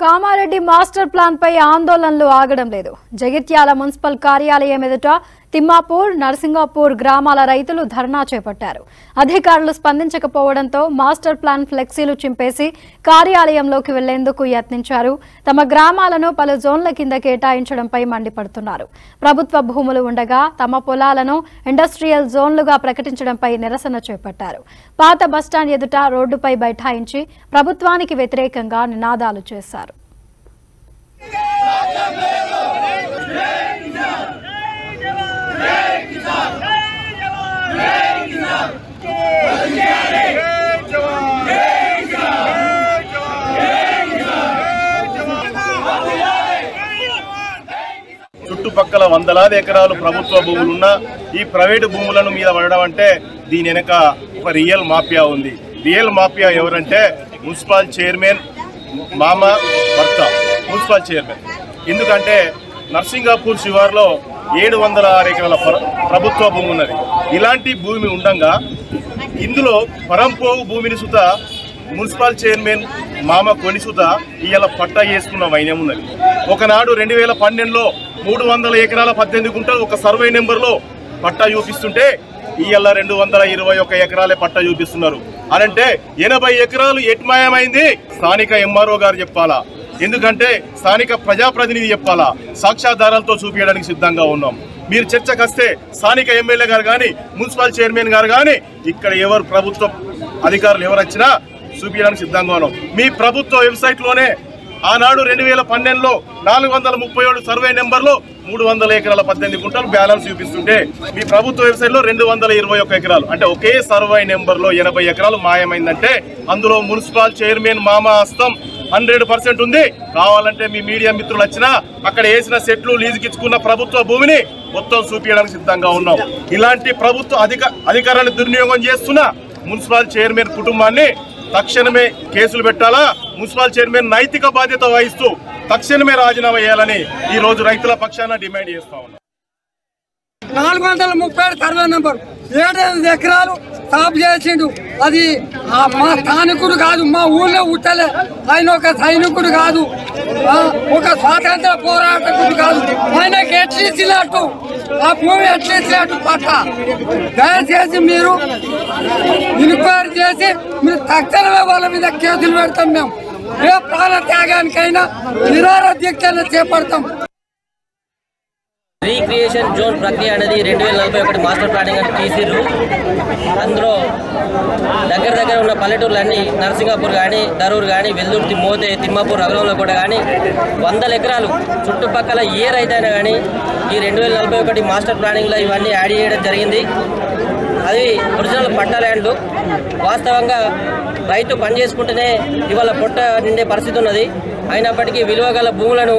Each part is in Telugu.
కామారెడ్డి మాస్టర్ ప్లాన్ పై ఆందోళనలు ఆగడం లేదు. జగిత్యాల మున్సిపల్ కార్యాలయం ఎదుట తిమ్మాపూర్ నరసింగాపూర్ గ్రామాల రైతులు ధర్నా చేపట్టారు. అధికారులు స్పందించకపోవడంతో మాస్టర్ ప్లాన్ ఫ్లెక్సీలు చింపేసి కార్యాలయంలోకి వెళ్ళేందుకు యత్నించారు. తమ గ్రామాలను పలు జోన్ల కింద కేటాయించడంపై మండిపడుతున్నారు. ప్రభుత్వ భూములు ఉండగా తమ పొలాలను ఇండస్ట్రియల్ జోన్లుగా ప్రకటించడంపై నిరసన చేపట్టారు. పాత బస్టాండ్ ఎదుట రోడ్డుపై బైఠాయించి ప్రభుత్వానికి వ్యతిరేకంగా నినాదాలు చేశారు. చుట్టుపక్కల వందలాది ఎకరాలు ప్రభుత్వ భూములున్నా ఈ ప్రైవేటు భూములను మీద పడడం అంటే దీని వెనక ఒక రియల్ మాఫియా ఉంది. రియల్ మాఫియా ఎవరంటే మున్సిపల్ చైర్మన్ మామ భర్త మున్సిపల్ చైర్మన్. ఎందుకంటే నర్సింగాపూర్ శివార్లో ఏడు వందల ఆరు ఎకరాల ప్రభుత్వ భూమి ఉన్నది. ఇలాంటి భూమి ఉండంగా ఇందులో పరంపోగు భూమిని సుత మున్సిపల్ చైర్మన్ మామ కొనిసుత ఇవాళ పట్టా చేసుకున్న వైన్యం ఉన్నది. ఒకనాడు రెండు వేల పన్నెండులో మూడు వందల ఎకరాల పద్దెనిమిది గుంటలు ఒక సర్వే నెంబర్లో పట్టా చూపిస్తుంటే ఇవాళ రెండు వందల ఇరవై ఒక ఎకరాలే పట్టా చూపిస్తున్నారు. అనంటే ఎనభై ఎకరాలు ఎట్మాయమైంది స్థానిక ఎంఆర్ఓ గారు చెప్పాలా? ఎందుకంటే స్థానిక ప్రజాప్రతినిధి చెప్పాలా? సాక్ష్యాధారాలతో చూపించడానికి సిద్ధంగా ఉన్నాం. మీరు చర్చకు వస్తే స్థానిక ఎమ్మెల్యే గారు కానీ మున్సిపల్ చైర్మన్ గారు కానీ ఇక్కడ ఎవరు ప్రభుత్వ అధికారులు ఎవరు వచ్చినా చూపించడానికి సిద్ధంగా ఉన్నాం మీ ప్రభుత్వ వెబ్సైట్లోనే ఆనాడు రెండు వేల పన్నెండులో నాలుగు వందల ముప్పై ఏడు సర్వే నెంబర్లో మూడు వందల ఎకరాల పద్దెనిమిది గుంటలు బ్యాలెన్స్ చూపిస్తుంటే మీ ప్రభుత్వ వెబ్సైట్లో రెండు వందల ఇరవై ఒక్క ఎకరాలు. అంటే ఒకే సర్వే నెంబర్లో ఎనభై ఎకరాలు మాయమైందంటే అందులో మున్సిపల్ చైర్మన్ మామ హస్తం హండ్రెడ్ పర్సెంట్ ఉంది. కావాలంటే మీ మీడియా మిత్రులు వచ్చినా అక్కడ వేసిన సెట్లు లీజుకిచ్చుకున్న ప్రభుత్వ భూమిని మొత్తం చూపించడానికి సిద్ధంగా ఉన్నాం. ఇలాంటి ప్రభుత్వ అధిక అధికారాన్ని దుర్వినియోగం చేస్తున్న మున్సిపల్ చైర్మన్ కుటుంబాన్ని తక్షణమే కేసులు పెట్టాలా? మున్సిపల్ చైర్మన్ నైతిక బాధ్యత వహిస్తూ తక్షణమే రాజీనామా చేయాలని ఈ రోజు రైతుల పక్షాన డిమాండ్ చేస్తా ఉన్నాం. నాలుగు వందల ముప్పై ఏడు సర్వే నెంబర్. ఏడు ఎకరాలు స్టాప్ చేసిండు. అది మా స్థానికుడు కాదు మా ఊళ్ళో ఉట్టలే ఆయన ఒక సైనికుడు కాదు. ఒక స్వాతంత్ర పోరాటకుడు కాదు. ఆయనకి ఎట్లిచ్చినట్టు ఆ భూమి ఎట్లిచ్చినట్టు పట్ట. దయచేసి మీరు ఇన్క్వైరీ చేసి మీరు తక్షణమే వాళ్ళ మీద కేసులు పెడతాం మేము. ఏ ప్రాణ త్యాగానికైనా నిరార దీక్షలు చేపడతాం. రీక్రియేషన్ జోన్ ప్రక్రియ అనేది రెండు వేల నలభై ఒకటి మాస్టర్ ప్లానింగ్ అని తీసిర్రు. అందులో దగ్గర దగ్గర ఉన్న పల్లెటూర్లన్నీ నరసింగాపూర్ కానీ దరూర్ కానీ వెల్దుర్తి మోతే తిమ్మాపూర్ రఘులంలో కూడా కానీ వందల ఎకరాలు చుట్టుపక్కల ఏ రైతైనా కానీ ఈ రెండు వేల నలభై ఒకటి మాస్టర్ ప్లానింగ్లో ఇవన్నీ యాడ్ చేయడం జరిగింది. అది ఒరిజినల్ పట్ట ల్యాండ్లు వాస్తవంగా రైతు పని చేసుకుంటేనే ఇవాళ పొట్ట నిండే పరిస్థితి ఉన్నది. అయినప్పటికీ విలువ గల భూములను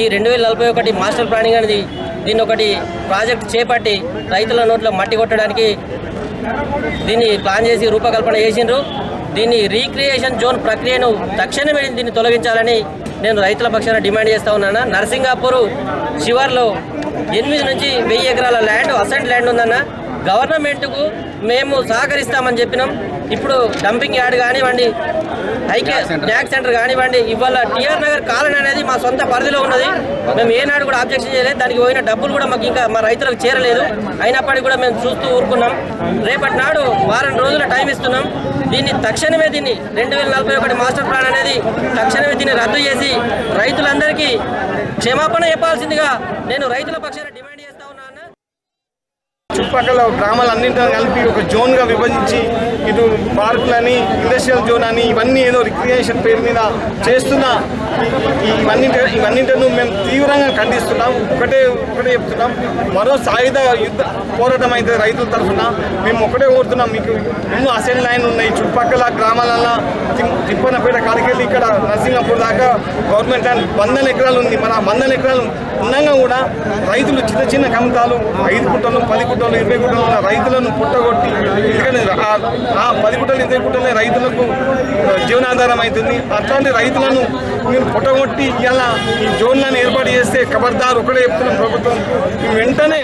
ఈ రెండు వేల నలభై ఒకటి మాస్టర్ ప్లానింగ్ అనేది దీన్ని ఒకటి ప్రాజెక్ట్ చేపట్టి రైతుల నోట్లో మట్టి కొట్టడానికి దీన్ని ప్లాన్ చేసి రూపకల్పన చేసిండ్రు. దీన్ని రీక్రియేషన్ జోన్ ప్రక్రియను తక్షణమే దీన్ని తొలగించాలని నేను రైతుల పక్షాన డిమాండ్ చేస్తా ఉన్నాను? నరసింగాపూర్ శివార్లో ఎనిమిది నుంచి వెయ్యి ఎకరాల ల్యాండ్ అసెంట్ ల్యాండ్ ఉందన్న. గవర్నమెంట్కు మేము సహకరిస్తామని చెప్పినాం. ఇప్పుడు డంపింగ్ యార్డ్ కానివ్వండి ఐకే న్యాక్ సెంటర్ కానివ్వండి ఇవాళ టిఆర్ నగర్ కాలనీ అనేది మా సొంత పరిధిలో ఉన్నది. మేము ఏనాడు కూడా ఆబ్జెక్షన్ చేయలేదు. దానికి పోయిన డబ్బులు కూడా మాకు ఇంకా మా రైతులకు చేరలేదు. అయినప్పటికీ కూడా మేము చూస్తూ ఊరుకున్నాం. రేపటి నాడు వారం రోజుల టైం ఇస్తున్నాం. దీన్ని తక్షణమే దీన్ని రెండు వేల నలభై ఒకటి మాస్టర్ ప్లాన్ అనేది తక్షణమే దీన్ని రద్దు చేసి రైతులందరికీ క్షమాపణ చెప్పాల్సిందిగా నేను రైతుల పక్షాన డిమాండ్ చుట్టుపక్కల గ్రామాలన్నింటిని కలిపి ఒక జోన్గా విభజించి ఇటు పార్కులని ఇండస్ట్రియల్ జోన్ అని ఇవన్నీ ఏదో రిక్రియేషన్ పేరు మీద చేస్తున్న ఇవన్నింటి ఇవన్నీ ఇవన్నింటిను మేము తీవ్రంగా ఖండిస్తున్నాం. ఒకటే ఒకటే చెప్తున్నాం. మరో సాయుధ యుద్ధ పోరాటం అయితే రైతుల తరఫున మేము ఒకటే కోరుతున్నాం. మీకు ఎన్నో అసెంట్ లైన్ ఉన్నాయి. చుట్టుపక్కల గ్రామాలలో తిప్పనపేట కాడికెళ్ళి ఇక్కడ నర్సింగాపూర్ దాకా గవర్నమెంట్ ల్యాండ్ వందల ఎకరాలు ఉంది. మన వందల ఎకరాలు ఉండగా కూడా రైతులు చిన్న చిన్న కమితాలు ఐదు గుట్టలు పది గుట్టలు ఇరవై గుట్టలు ఉన్న రైతులను పుట్టగొట్టి ఎందుకంటే ఆ- ఆ పది గుట్టలు ఇరవై గుట్టలే రైతులకు జీవనాధారం అవుతుంది. అట్లాంటి రైతులను మీరు పుట్టగొట్టి ఇలా ఈ జోన్లను ఏర్పాటు చేస్తే ఖబర్దార్ ఒకటే చెప్తున్నాం ప్రభుత్వం. వెంటనే